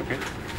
Okay.